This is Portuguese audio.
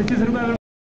800 lira